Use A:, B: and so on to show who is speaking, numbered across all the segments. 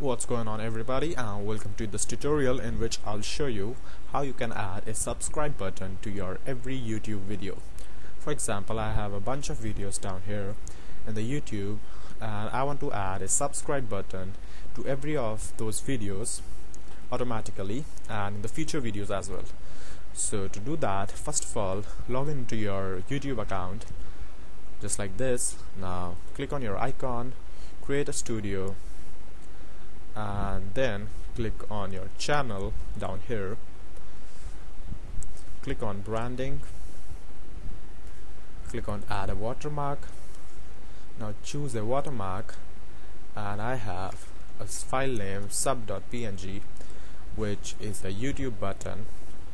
A: What's going on everybody and welcome to this tutorial in which I'll show you how you can add a subscribe button to your every YouTube video. For example, I have a bunch of videos down here in the YouTube and I want to add a subscribe button to every of those videos automatically and in the future videos as well. So to do that, first of all, log into your YouTube account just like this. Now click on your icon, Creator Studio and then click on your channel down here. Click on branding. Click on add a watermark. Now choose a watermark and I have a file name sub.png which is a YouTube button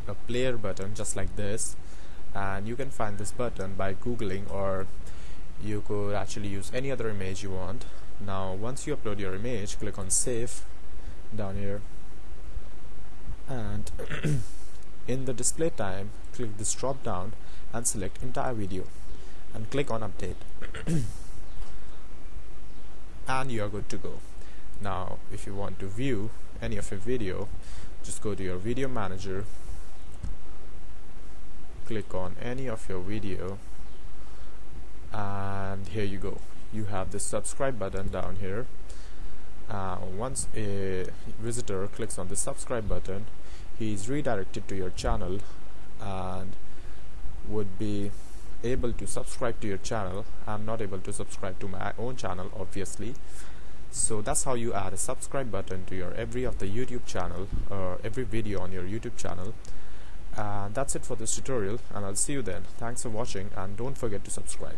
A: a player button just like this. And you can find this button by googling or you could actually use any other image you want. Now once you upload your image click on save down here. And in the display time click this drop down and select entire video and click on update. And you are good to go. Now if you want to view any of your video just go to your video manager. Click on any of your video and here you go. You have the subscribe button down here. Uh, once a visitor clicks on the subscribe button he is redirected to your channel and would be able to subscribe to your channel I'm not able to subscribe to my own channel obviously. So that's how you add a subscribe button to your every of the YouTube channel or every video on your YouTube channel and that's it for this tutorial and I'll see you then. Thanks for watching and don't forget to subscribe